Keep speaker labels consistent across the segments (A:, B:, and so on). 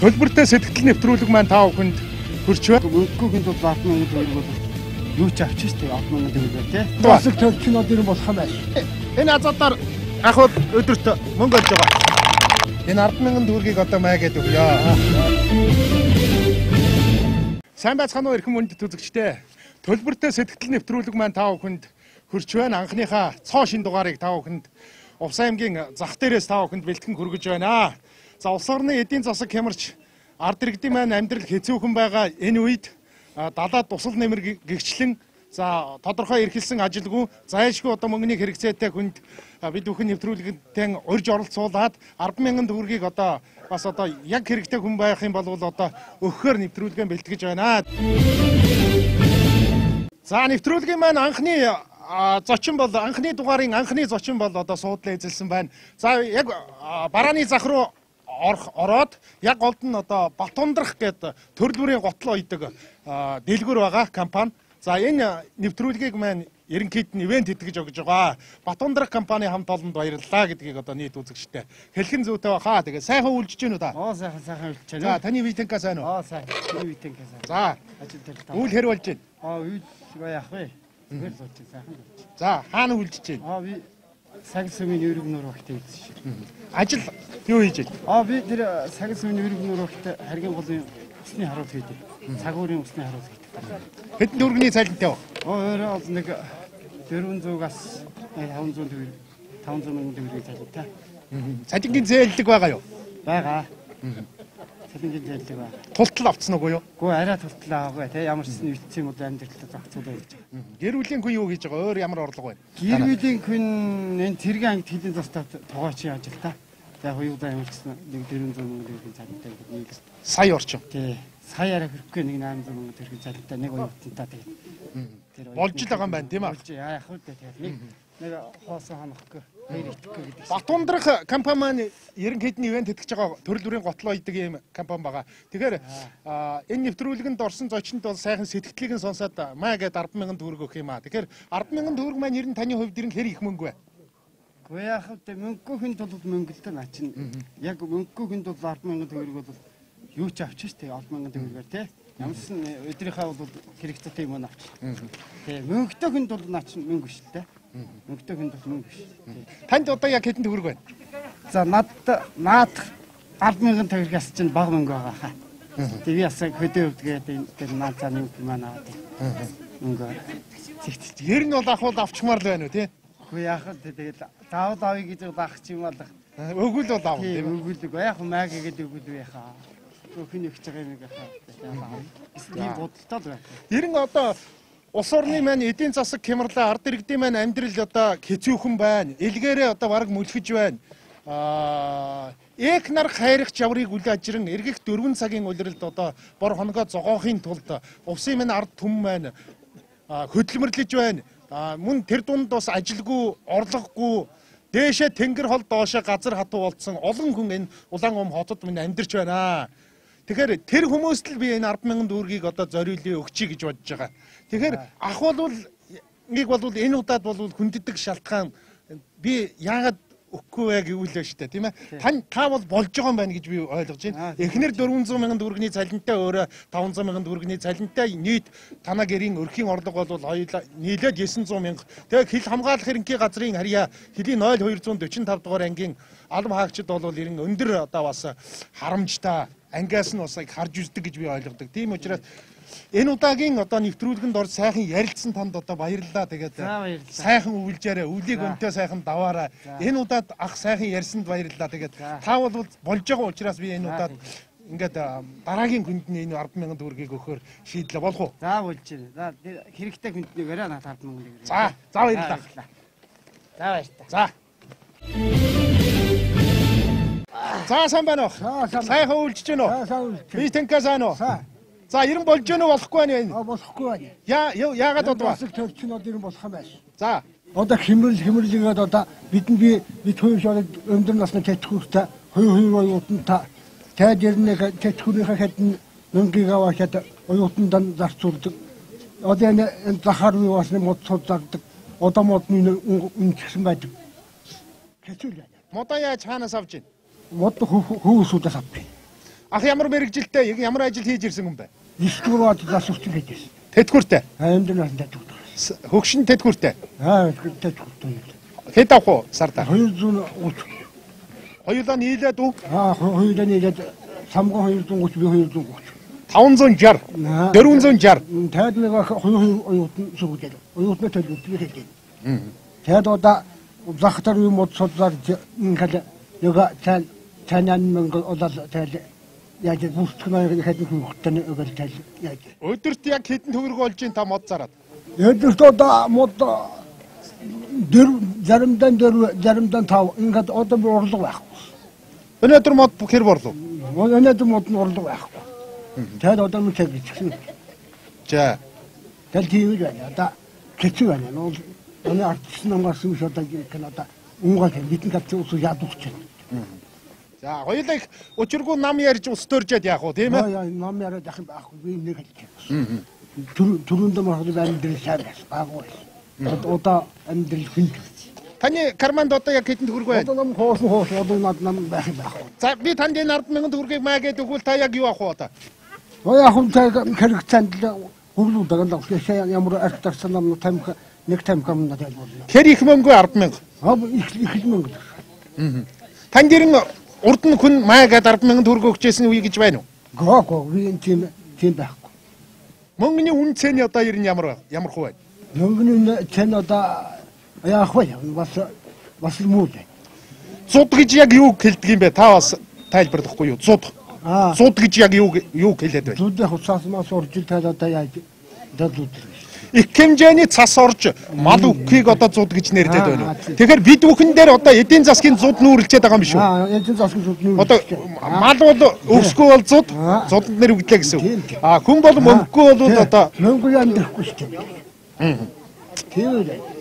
A: Төлбөртэй сэтгэл нэвтрүүлэг маань та бүхэнд хүрч байна.
B: Мөнгөгийн тул 100000 төгрөг бол юу ч авчих шүү дээ 100000 төгрөг тий.
C: Босог төлчнүүд юм болох юм байна.
A: Энэ азатаар ах бол өдөрт мөнгө олж байгаа. Энэ 100000 төгрөгийг одоо маягаад өгье. Сайн байцгаана уу эрхэм үндэт үзэгчдээ. Төлбөртэй сэтгэл нэвтрүүлэг маань та бүхэнд хүрч байна. Анхныхаа цоо шин дугаарыг та бүхэнд Увс аймгийн зах дээрээс та бүхэнд бэлтгэн хүргэж байна. За улс орны эдийн засаг хямарч ард иргэдийн маань амьдрал хэцүүхэн байгаа энэ үед далаад тусал нэмэр гэгчлэн за тодорхой эрхэлсэн ажилгүй зайлшгүй одоо мөнгөний хэрэгцээтэй хүнд бид бүхэн нэвтрүүлэгтэн урьж оролцуулаад 100000 төгрөгийг одоо бас одоо яг хэрэгтэй хүн байх юм бол одоо өгөхөөр нэвтрүүлгээ бэлтгэж байна. За нэвтрүүлгийн маань анхны зочин бол анхны дугаарын анхны зочин бол одоо суудлаа эзэлсэн байна. За яг барааны зах руу ороод яг голд нь одоо Батундрах гэдэг төрөл бүрийн готлоо идэг дэлгүр байгаа компани. За энэ нэвтрүүлгийг маань ерөнхийд нь ивент хийтгэж өгж байгаа. Батундрах компани хамт олонд баярлалаа гэдгийг одоо нийт үзэгчтэй хэлхэн зүйтэй баха. Тэгээ сайхан үйлчж гэнэ үү та?
B: Оо сайхан сайхан үйлчж
A: байна. За таны витенка сайн уу?
B: Аа сайн. Би витенка сайн.
A: За ажил дээр та. Үйл хэр болж байна?
B: Аа үйл яах вэ? Зүгээр л болж сайхан.
A: За хаана үлдэж байна?
B: Би сагс сүмийн өрөг нөр багт хэлсэн шүү.
A: Ажил юу хийж байна?
B: Аа би тэр сагс сүмийн өрөг нөр багт харгийн голын усны харуулт хийдэг. Цагуурын усны харуулт хийдэг.
A: Хэдэн дөрвний цалинтай вэ?
B: Өөрөө бол нэг 400-аас 500 төгрөг 500 мянган төгрөгийн цалинтай.
A: Цалингийн зээлдэг байгаа юу?
B: Байгаа цалингийн зээлдэг байна.
A: Тултал авцсан уу юу?
B: Гүү арай тултал аваагүй те ямар ч юм уу амьдралаа зохицуулаа гэж байгаа.
A: Гэр бүлийн хүн юу хийж байгаа? Өөр ямар орлого байна?
B: Гэр бүлийн хүн энэ тэргийн ангид хэдийн тустай тогооч яаж л та. Юу даа юмчсан нэг 400 мянган төгрөгийн цалинтай нэг л
A: сая орчим.
B: Тий. Сая арай хөрөхгүй нэг 800 мянган төгрөгийн цалинтай нэг оюутантай тэгээд.
A: Болж л байгаа юм байна тийм
B: аа. Яг хөө тэгээд нэг нэг хоосон ханахгүй хоёр итгэхгүй гэдэг.
A: Батундрах компани маань ерөнхийд нь ивент хийгдэж байгаа төрөл бүрийн готлоо идэг юм компани байгаа. Тэгэхээр энэ нэвтрүүлгэнд орсон зочинд бол сайхан сэтгэлийг нь сонсоод маа гээд 100000 төгрөг өгөх юм аа. Тэгэхээр 100000 төгрөг маань ер нь таны хувьд ер нь хэр их мөнгө вэ?
B: Гэхдээ яах вэ? Мөнгөгүй хүн тулд мөнгө л наа чинь. Яг мөнгөгүй хүн тулд 100000 төгрөг бол юу ч авчих штэ 100000 төгрөгөөр тий. Ямар ч өдрийнхаа бол хэрэгцээтэй юм авчих. Тий. Мөнгөтэй хүн тулд наа чинь мөнгө дээ. Мөнгөтэй хүн бол мөнгө биш.
A: Танд одоо яг хэдэн төгрөг байна?
B: За надад наад 100000 төгрөгөөс чинь бага мөнгө байгаа хаа. Тэг би ясаа хөдөө өвдгээд энэ наад цааны юм маань аваад. Мөнгө.
A: Ер нь бол ахвал авчмаар л байна уу тий?
B: Үгүй яах вэ тэгэл давд авъя гэж баг чи юм бол
A: өгөл бол аав
B: тийм өгүүлэг яг маяг гэдэг өгөл байхаа. Өхөн өгч байгаа юм яхаа. Ийм бодолтой л байна.
A: Ер нь одоо Улс орны маань эдийн засаг хямрлаа, ард иргэдийн маань амьдрал одоо хэцүүхэн байна. Илгээрээ одоо бараг мүлхэж байна. Аа, эк нар хайрах жаврыг үл ажиран эргэх 4 цагийн улиралд одоо бор хоногоо зогоохын тулд увсын минь ард түмэн маань хөдөлмөрлөж байна. Мөн тэр дунд бас ажилгүй, орлогогүй дээшээ тэнгэр хол доошоо газар хатуу болцсон олон хүн энэ улаан ум хотод минь амьдарч байна. Тэгэхээр тэр хүмүүст л би энэ 100000 төгрөгийг одоо зориулъя өгчий гэж бодож байгаа. Тэгэхээр ах бол нэг бол энэ удаад бол хүнддэг шалтгаан би яагаад өгөхгүй вэ гэвэл дээ тийм ээ. Тань та бол болж байгаа юм байна гэж би ойлгож байна. Эхнэр 400 мянган төгрөгийн цалинтай өөрөө 500 мянган төгрөгийн цалинтай нийт танаа гэрийн өрхийн орлого бол хоёулаа нийлээд 900 мянга. Тэгээ хил хамгаалах ерөнхий газрын харьяа хэлийн 0245 дугаар ангийн албан хаагчид бол ерэн өндөр одоо бас харамжтай ангиас нь бас харж үздэг гэж би ойлгодог. Тийм учраас энэ удаагийн одоо нэвтрүүлгэнд орж сайхан ярилцсан танд одоо баярлалаа. Тэгээд сайхан өвлжээрээ өвлийг өнтөө сайхан даваараа. Энэ удаад ах сайхан ярьсанд баярлалаа. Тэгээд та бол болж байгаа учраас би энэ удаад ингээд дараагийн хүндний энэ 100000 төгрөгийг өгөхөөр шийдлээ болох уу?
B: За болж байна. За хэрэгтэй хүнднийг өрөө над 100000 төгрөг.
A: За, за баярлалаа.
B: За баярлалаа.
A: За. За сайн байна уу? Сайхан үйлчж гэнэ үү? Би тэнkä сайн уу? За ерэн болж гэнэ үү болохгүй байна?
C: Аа болохгүй байна.
A: Яа яагаад бодваа?
C: Бас төрчин од ерэн болох юм байна.
A: За.
C: Одоо химрэл химрэлгээд одоо бидний би бид хоёр шород өндөр насны тэтгэвчтэй хоёр хоёр оюутантай таад ернэг тэтгэврийнхаа хэдэн мөнгөийг аваад оюутандан зарцуулдаг. Одоо энэ захар уу бас нэг мод судагдаг. Одоо модны үнчихсэн байдаг. Хэцүү л байна.
A: Модоо яаж хаанаас авч ийн?
C: Мод хөөсүүдээс авчих.
A: Ах ямар мэрэгжилтэй ямар ажил хийж ирсэн юм бэ?
C: Ишгүүр бод засварчин гэж байсан.
A: Тэтгэвртэй.
C: Аймдрын татвар.
A: С- Хөгшин тэтгэвртэй.
C: Аа татвар.
A: Хэд авах уу сарда?
C: 230.
A: Хоёулаа нийлээд үү?
C: Аа хоёулаа нийлээд самгон 230 би 230.
A: 560,
C: Аа
A: 460.
C: тайдныг хоёр оюутан сүргэж. Оюутны төлөвт би хэлдэг. Тэгээд одоо захтар юм уу судлаар ингээд яг мөнгө олол тэгэл яаж бүсгнээр хэдэн хүүхдтэй өгөл тэл яаж.
A: Өдөрт яг хэдэн төгрөг болж ин та мод зараад?
C: Эдгэрт одоо мод дэр заримдан дэр заримдан тав ингээд одоо би урлаг байхгүй.
A: Өнөөдөр мод хэр борлоо?
C: Өнөөдөр мод нь урлаг байхгүй. Тэгээд одоо мөн цаг бичсэн.
A: За.
C: Тэгэл тийм л байна. Одоо хэцүү байна. Нуу оны артист намгаас үш одоо гэх нь одоо унгаа бидний капч ус ядууч.
A: За, хоёулаа их учиргүй нам ярьж ус төржээд яах вэ, тийм ээ?
C: нам яриад ах байхгүй би нэг. Түр түрүүндээ махад амьдрал сайн байсан. Баггүй. Одоо амьдрал хүнд.
A: Таны карманд одоо яг хэдэн төгрөг байна?
C: Одоо нам хоос хоос одоо над нам байх байхгүй.
A: За, би танд энэ 100000 төгрөгийг маягээд өгвөл та яг юу авах вэ одоо?
C: Ой ахын цаг хэрэгцээнд л авах. Ямар архитектор нам тамх нэг тамх юм надад болно.
A: Тэр их мөнгө 100000.
C: Аа их их мөнгө.
A: Танд ирэн урд нь хүн маягаад 100000 төгрөг өгчээсэн үе гэж байна уу?
C: Гоо гоо би тийм тийм байхгүй.
A: Мөнгөний үн цэний одоо ер нь ямар ямар хөө байна?
C: Мөнгөний цэн одоо яах вэ? Бас бас муу дээ.
A: Зуд гэж яг юу хэлдэг юм бэ? Та бас тайлбарлахгүй юу? Зуд.
C: Аа
A: Зуд гэж яг юу юу хэлээд байна?
C: зүудээ хуцаас мас урж тал одоо яаж дадлууд.
A: Их хэмжээний цас орж мал өгөхийг одоо зуд гэж нэрлэдэг байна. Тэгэхээр бид бүхэн дээр одоо эдийн засгийн зуд нүүрлчээд байгаа юм биш үү?
C: Аа эзэн засгийн зүуд нь
A: Одоо мал бол өгсгүй бол зуд,
C: Аа.
A: зуд нэр үглээ гэсэн. А хүн бол мөнгөгүй бол одоо
C: мөнгө амьдрахгүй шүү дээ. Тийм үү.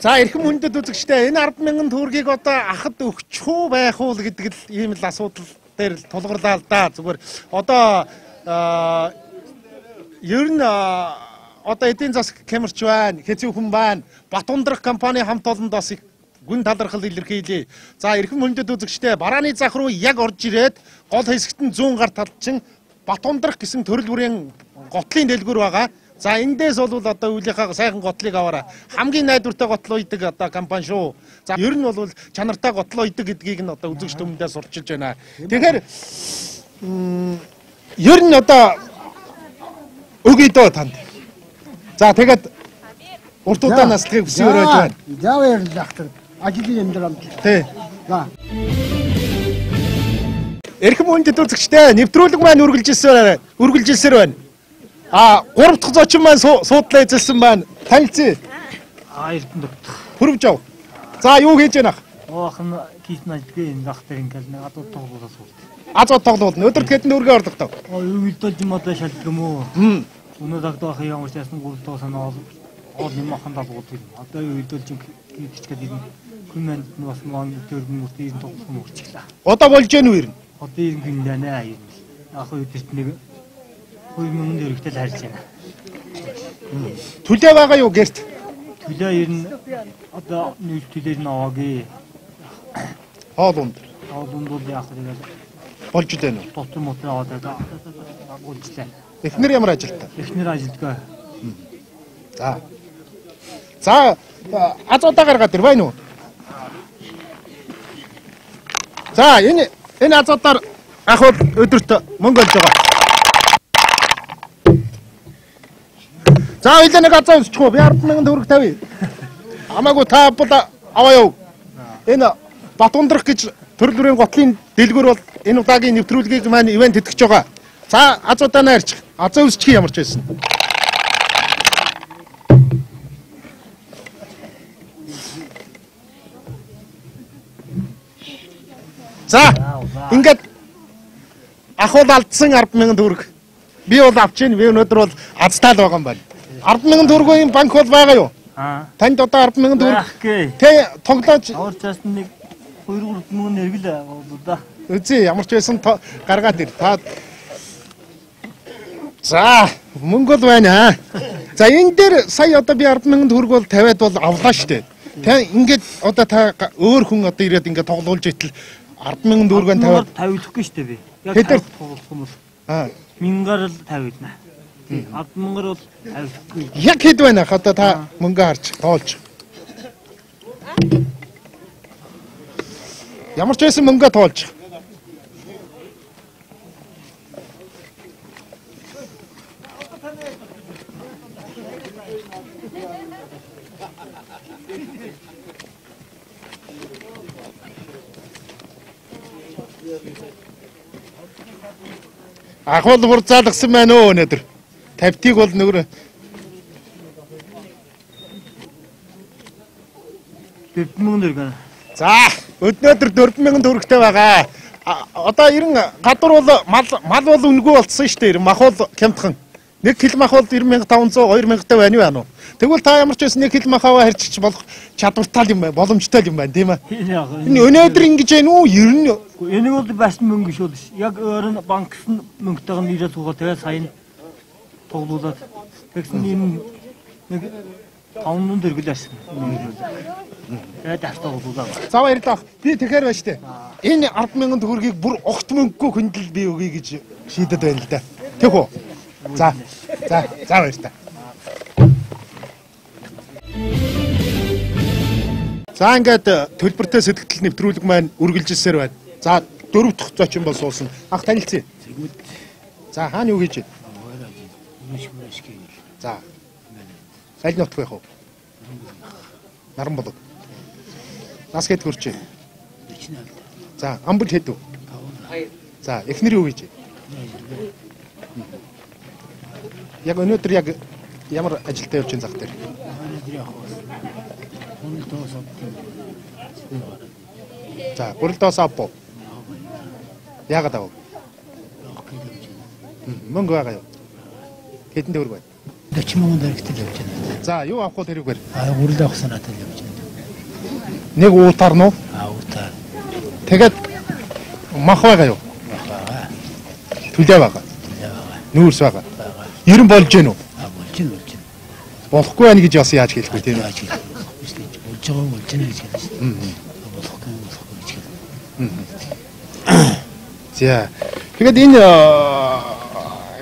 A: за эрхэм хүндэт үзэгчтэй энэ 100000 төгрөгийг одоо ахад өгчхүү байх уу гэдэг л ийм л асуудал дээр тулгарлаа л да. Зүгээр одоо ер нь одоо эдийн засаг хямарч байна, хэцүү хүн байна. Бат ундрах компани хамт олонд бас их гүн талархал илэрхийлье. За эрхэм хүндэт үзэгчтэй барааны зах руу яг орж ирээд гол хэсэгт нь 100 гар талчин бат ундрах гэсэн төрөл бүрийн готлын дэлгүүр байгаа. За эндээс бол одоо үүлийнхаа сайхан готлыг аваараа хамгийн найдвартай готлоо идэг одоо компани шүү. За ер нь бол чанартай готлоо идэг гэдгийг нь одоо үзэгч хүмүүдээ сурчилж байна. Тэгэхээр ер нь одоо өгье дөө танд. За тэгээд урт удаа наслахыг хүсэж өрөөж байна.
C: Яа яа захтар. Ажлын амьдрал.
A: Тий.
C: За.
A: Эрхэм хүндэт үзэгчтэй нэвтрүүлэг маань үргэлжилсээр үргэлжилсээр байна. А гурав дахь зочин маань суу- суудлаа эзэлсэн байна. Танилцъя.
D: А эрдэнэ дутх.
A: Хүрвж ав. За юу хийж яах?
D: Оохон хийсэн ажилгүй энэ зах дээр ингээл нэг адуу тоглуулаад суурд.
A: Аз од тоглоулна. Өдөрт хэдэн өргөө орлоготой.
D: Аа юу гэдэл юм одоо шалдаг юм уу?
A: Хм.
D: Өнөө дагдаг ямар ч ясна тоо санаа ол юм ахан далгууд юм. Одоо юу чинь хийчихгээд ирнэ. Хүн манд нь бас мон төргөн мөрт ирэн тоглох юм урчихлаа.
A: Одоо болж гэнэ үү.
D: Одоо ирэн гин дана юм. Яг өдөрт нэг 2000 төгрөгтэй л харж байна.
A: Түлээ байгаа юу гэрт?
D: Төлөө ирнэ одоо нэг төлөөр нь аваагүй.
A: Хоол унд
D: Олон бол яг тэгээд
A: болж байна уу?
D: дотор мотор аваад байгаа. Гүйлжлээ.
A: Эхнэр ямар ажилтаа?
D: Эхнэр ажилдгаа.
A: За. За аз удаа гаргаад ир байна уу? За энэ энэ аз удаар ах бол өдөрт мөнгө олж байгаа. За хоёлаа нэг азаа өсчихөө. Би 100000 төгрөг тавья. Хамаагүй та бол аваа яв. Энэ бат ундрах гэж төрөл бүрийн готлын дэлгүүр бол энэ удаагийн нэвтрүүлгийг маань ивент тэтгэж байгаа. За аз удаа найрч. Азаа өсчих ямар ч байсан. За ингээд ах бол алдсан 100000 төгрөг. Би бол авч ийн. Би өнөөдөр бол азтаал байгаа юм байна. 100000 төгрөгийн банк бол байгаа юу?
D: Аа.
A: Танд одоо 100000 төгрөг. Тэ тоглож
D: Авар цаас нэг 2 3 мөнгө нэргэл болоо да.
A: үзье ямар ч байсан гаргаад ир. Та За мөнгө бол байна аа. За энэ дээр сая одоо би 100000 төгрөг бол тавиад бол авлаа штэ. Тэ ингээд одоо та өөр хүн одоо ирээд ингээд тоглуулж итэл 100000 төгрөг нь тавиад
D: тавиулахгүй шүү дээ би. Яг тоглох юм бол
A: Аа.
D: мянгаар л 50 иднэ. Тий. 10 мянгаар бол 50.
A: Яг хэд байна ах одоо та мөнгө харж тоолж. Ямар ч байсан мөнгө тоолж. Ахвал бүр залгсан байна өө өнөөдөр. 50-ыг бол нөгөө
D: 4000 төгрөг.
A: За өнөөдөр 4000 төгрөгтэй байгаа. Одоо ерэн гадуур бол мал мал бол үнгүй болцсон шүү дээ. Мах бол хямдхан. Нэг кил мах бол 9500 2000 байна юу яа. Тэгвэл та ямар ч байсан нэг кил мах аваа харьчих болох чадвартай юм байна. Боломжтой юм байна тийм ээ. Энэ өнөөдөр ингэж байна уу? Ер нь
D: энийг бол бас мөнгө шүү дээ. Яг өөр нь банкс нь мөнгөтэйг нь ирээд суугаад тэгээ сайн тоглуулад тэгсэн энэ нэг 500 төгрөг л байсан. Тэгээ даст тоглуулаад.
A: за баярлалаа. Би тэгэхээр байна дээ. Энэ 100000 төгрөгийг бүр огт мөнгөгүй хүндэл би өгье гэж шийдэд байна л да. Тэг үү? За. За, за баярлалаа. За ингээд э, төлбөртэй сэтгэл нэвтрүүлэг маань үргэлжилсээр байна. За дөрөв дахь зочин бол суусан. Ах танилцъя. За хаана юу хийж байна? За. Аль нутг байх вэ? Наран болог. Нас хэд хүрч байна? За, амбул хэд вэ? За, эхнэр юу хийж байна? Яг өнөөдөр яг ямар ажилдаа явж байгаа зах дээр? За, гурилдоос авбо. Яагаад авав? Мм, Мөнгө байгаа юу? Хэдэн төгрөг байна?
E: 40 мянган дөрөгтэй л явж байна.
A: За, юу авах вэ тэрийг бэр?
E: А үрэл авах санаатай явж байна.
A: Нэг уутаар нуу.
E: А утаа
A: Тэгээд мах байгаа юу?
E: байгаа.
A: Түлээ байгаа.
E: байгаа.
A: Нүүрс байгаа.
E: Байгаа.
A: Ер нь болж гэнэ үү?
E: А болж байна болж байна.
A: Болохгүй байна гэж бас яаж хэлэхгүй тийм?
E: Яаж хэлэх вэ? Болж байгаа болж байна гэж хэлсэн шүү дээ. Болохгүй болохгүй гэж хэлсэн.
A: За. Тэгээд энэ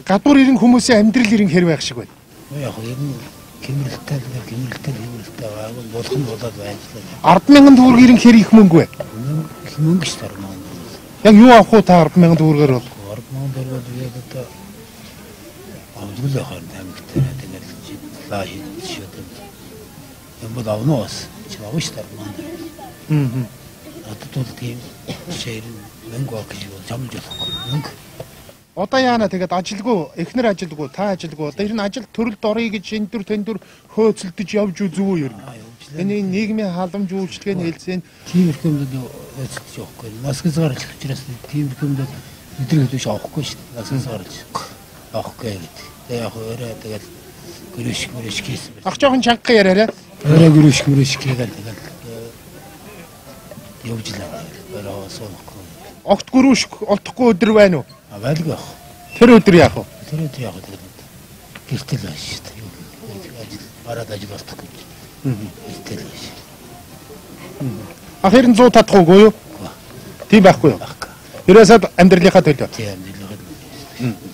A: гадуур ирэн хүмүүсийн амьдрал ирэн хэр байх шиг байна.
E: Яг нь ер нь гимрэлтэй гимрэлтэй гимрэлтэй байгаа. Болох нь болоод байж л.
A: 100000 төгрөг ирэн хэр их мөнгө вэ?
E: Мөнгө ш тармаа.
A: Яг юу авах уу та 100000 төгрөгөөр бол?
E: 10 мянган дөрөв яг одоо авдгал яхаар тамигтай тэгэл лаа хийдэг. Юм бол авно бас. Чи тармаа.
A: Аа.
E: Одоо бол тийм нь мөнгө авах гэж чамж болохгүй. Мөнгө
A: Одоо яана тэгээд ажилгүй, эхнэр ажилгүй, та ажилгүй. Одоо ер нь ажил төрөлд оръё гэж энэ төр тэн төр хөөцөлдөж явж үзв үү ер нь? Энэ нийгмийн халамж үйлчлэгээ хэлсэн
E: тийм юмд өцөлж явахгүй. Насгас гарч учраас тийм юмд өдрөг хөдөөж авахгүй шүү дээ. Насгас гарч авахгүй гэдэг. Тэгээ яг өөрөө тэгэл гөрөш гөрөш хийсэн байна.
A: ах жоохон чанга яриараа.
E: Өөрөө гөрөш гөрөш хийгээл тэгэл явж лаа. Өөрөө суухгүй.
A: Огт гөрөөш олдохгүй өдөр байна уу?
E: А байлгүй ах.
A: Тэр өдөр яах вэ?
E: Тэр үед яг тэгэл гэртэл байна шүү дээ. Юу ажил бараад ажил болтох гэж. Гэртэл байна шүү.
A: Ах хэрэн 100 татахгүй юу? Тийм байхгүй юу? Ерөөсөө амьдралынхаа төлөө.
E: Тийм нэлээд.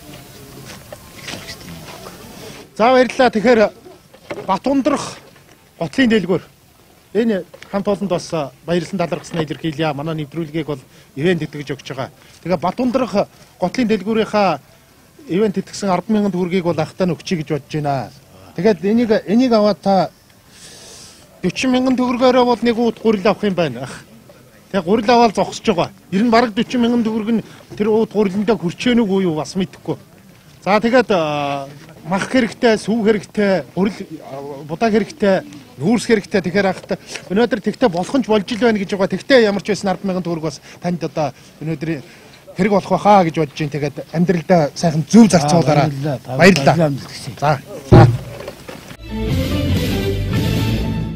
A: За баярлалаа. Тэгэхээр Батундрах готлын дэлгүүр энэ хамт олонд бас баярлсан талархснаа илэрхийлье. Манай нэвтрүүлгийг бол ивент тэтгэж өгч байгаа. Тэгээ Батундрах готлын дэлгүүрийнхаа ивент тэтгэсэн 100000 төгрөгийг бол ахтаа өгчий гэж бодож байна. Тэгээд энийг энийг аваад та 40000 төгрөгөөрөө бол нэг ут гурил авах юм байна. Тэгээ гурил аваад зогсож байгаа. Ер нь бараг 40000 төгрөг нь тэр ут гурилдаа хүрчээнэ үгүй юу бас мэдэхгүй. За тэгээд мах хэрэгтэй, сүү хэрэгтэй, гурил аа, будааг хэрэгтэй, нүүрс хэрэгтэй. Тэгэхээр ахт өнөөдөр тэгтээ болох нь ч болж ил байна гэж байгаа. Тэгтээ ямар ч байсан 100000 төгрөг бас танд одоо өнөөдөр хэрэг болох байхаа гэж бодож байна. Тэгээд амьдралдаа сайхан зөв зарцуулаарай. Баярлалаа. За.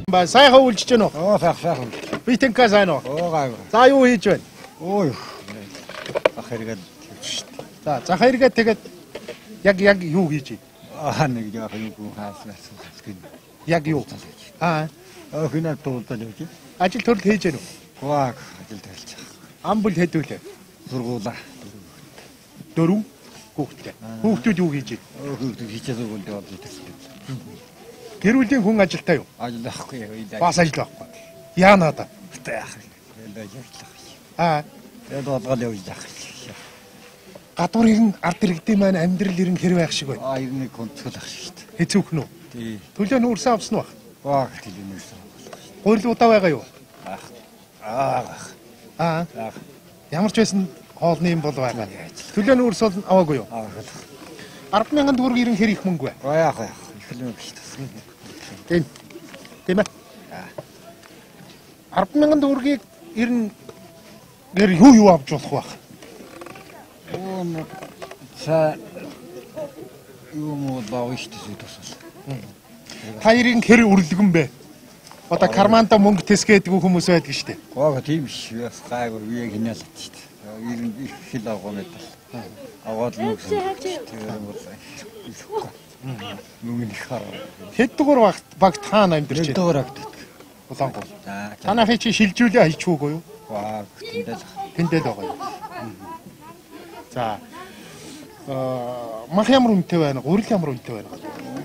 A: Ба сайхан үйлчж гэнэ үү?
C: Оо сайх сайхан.
A: Би тэнхээ сайн уу?
C: Оо гайгүй.
A: За юу хийж байна?
C: Ой. Ах хэрэгэл.
A: За за хэрэгээ тэгээд яг яг юу хийж байна?
C: Аа нэг яг юу хааснаас гин.
A: Яг юу? Аа
C: Аа хинаа туулдаг юм чи.
A: ажил төрөл хийж байна уу?
C: Гуаг ажил тавилж байгаа.
A: Амбул хэдүүлээ.
C: Сургуулаа.
A: дөрөв хүүхэдтэй. Хүүхдүүд юу хийж байна?
F: Хүүхдүүд хичээл өгүүлдэг бол итгэсэн.
A: Гэр бүлийн хүн ажилтаа юу?
F: Ажил авахгүй яа.
A: Бас ажил байхгүй. Яана да.
F: яах вэ? Элэ ярьлах.
A: Аа
F: Тэгээд болгол явж яах.
A: Гадуур ирэн ард иргэдийн маань амьдрал ирэн хэрэг байх шиг байна.
F: А ер нь контрол ах шүү дээ.
A: Хэцүүх нь үү?
F: Тий.
A: Төлөө нь үрсэн авсан уу?
F: Баг хэлнээс.
A: Гурил удаа байгаа юу?
F: Ах. Аа.
A: Аа ямар ч байсан хоолны юм бол байгаа. Төлөө нь үрс бол аваагүй юу?
F: Аа.
A: 100000 төгрөг ирэн хэр их мөнгө вэ?
F: Ой яах яах. Ихлэн биш тас.
A: Тийм. Тийм ээ. 100000 төгрөгийг ирэн нэр юу юу авч болох вэ?
F: Юу муу баа шүү дээ тусал.
A: Та ирэн хэр өрлөгөн бэ? Одоо карманда мөнгө тэсгээдгүй хүмүүс байдаг шүү дээ.
F: Гоо тийм биш. Бас гайгүй үеийг хинээлт шүү дээ. Ер нь их хэл авгаа мэдэл. Аваад мөнгө тэгээд бол Нүмэн их хараа.
A: Хэддүгээр багт багт хаана амьдарч байна?
F: Дөөрөгдөг.
A: Улаангол.
F: За
A: Танахыг чи шилжүүлээ хайчгүй юу?
F: Ваа тэндэл.
A: Тэндэл байгаа юу? За. Аа мах ямар үнэтэй байна? Гурил ямар үнэтэй байна?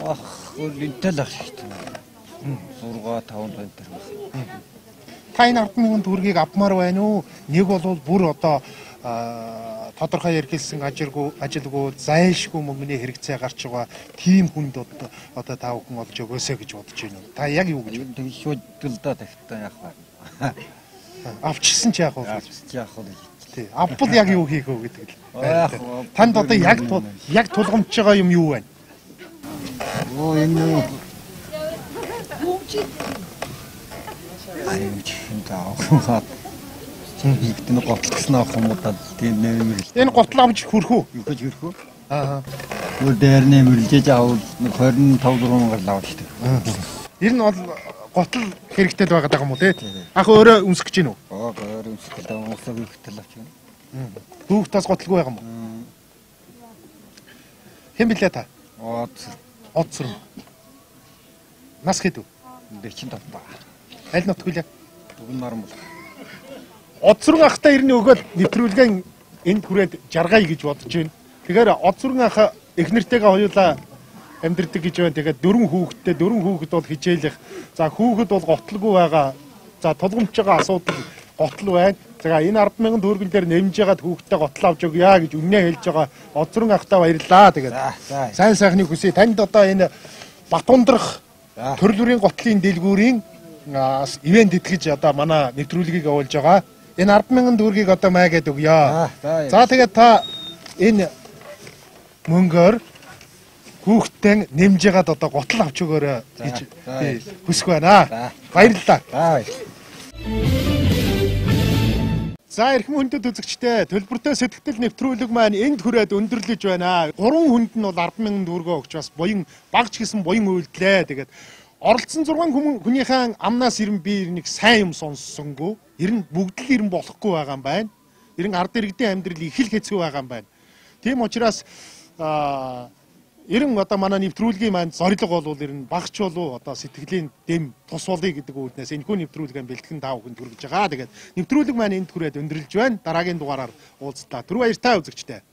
F: Ах үнэтэл ах шүү дээ. Сургаа 5 центр бас.
A: Та энэ 100000 төгрөгийг авмаар байна уу? Нэг бол бүр одоо тодорхой ярилцсан ажилгүй ажилгүй зайлшгүй мөнгөний хэрэгцээ гарч байгаа тийм хүнд одоо та бүхэн олж өгөөсэй гэж бодож байна. уу? Та яг юу гэж
F: Ер нь шууд дулдаа тахтай яах вэ?
A: авчирсан ч яах вэ?
F: Яах яах вэ?
A: Тий. Авбал яг юу хийх вэ гэдэг л.
F: Яах
A: байна.
F: вэ?
A: Танд одоо яг яг тулгамдж байгаа юм юу байна?
F: Оо энэ Аюу чин таа. Игдэн готлгсан авах юм уу та тийм нэмэр
A: Энэ готл авч хүрх үү?
F: юу гэж хөрхөө?
A: Аа.
F: Өөр дээр нэмэрлэж авал 25 3000 лав шүү дээ.
A: Ер нь бол готл хэрэгтэй л байгаа юм уу те? Ах өөрөө өмсөх гэж гинүү.
F: Аа өөр өмсгөл уусаа хийхтэл авч байна.
A: Дүүх тас готлгүй байгаа юм уу? Хэн блэ та?
F: Аа
A: Одсрон. Нас хэд вэ?
F: дэчин тавтаа.
A: Аль нутгүлээ?
F: Бүгэн наран бол.
A: Одсрон ахтай ирнэ өгöd нэвтрүүлгэн энд хүрээд жаргая гэж бодож байна. Тэгэхээр Одсрон ах эхнэртэйгээ хоёулаа амьдрдаг гэж байна. Тэгээд дөрвөн хүүхэдтэй дөрвөн хүүхэд бол хичээлэх. За хүүхэд бол готлгүй байгаа. За тулгамж байгаа асуудал готл байна. За энэ 100000 төгрөгөн дээр нэмж ягаад хүүхэдтэй готл авч өгье гэж үннээ хэлж байгаа. Одсрон ахтай баярлаа. Тэгээд сайн сайхныг хүсье. Танд одоо энэ Батундрах
F: За.
A: төрлөрийн готлын дэлгүүрийн ивент итгэж одоо манай нэвтрүүлгийг явуулж байгаа. Энэ 100000 төгрөгийг одоо маягаад өгье.
F: За за.
A: За тэгээд та энэ мөнгөөр хүүхдтэй нэмж ягаад одоо готл авч өгөөрэй гэж би хүсэх байна. Баярлалаа. За. Эрхэм хүндэт үзэгчдээ төлбөртэй сэтгэл нэвтрүүлэг маань энд хүрээд өндөрлөж байна. Гурван хүнд нь бол 100000 төгрөгөө өгч бас буян багч гэсэн буян үйлдлээ. Тэгээд оролцсон 6 хүн хүнийхэн амнаас ирэн би нэг сайн юм сонссонгүй. Ер нь бүгд л ирэн болохгүй байгаа юм байна. Ер нь ард иргэдийн амьдрал их л хэцүү байгаа юм байна. Тийм учраас аа Ерэн одоо манай нэвтрүүлгийн маань зорилго бол ер нь багч болов одоо сэтгэлийн дэм тус болъё гэдэг үүднээс энэ хүн нэвтрүүлгээ бэлтгэн таа бүхэнд хүргэж байгаа. Тэгээд нэвтрүүлэг маань энд хүрээд өндөрлж байна. Дараагийн дугаараар уулзлаа. Түр баяртай үзэгчтэй.